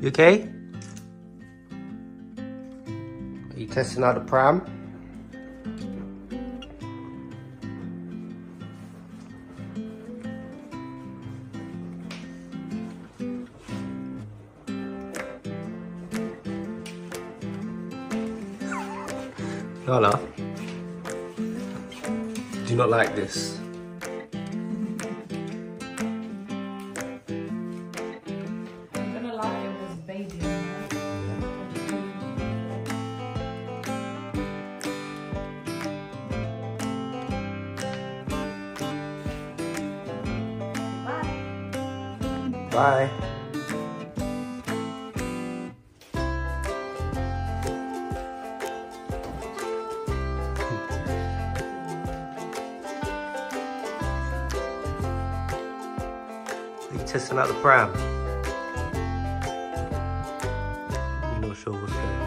You okay? Are you testing out the pram? Lola, do not like this. Bye. Are you testing out the pram? You're not sure what's going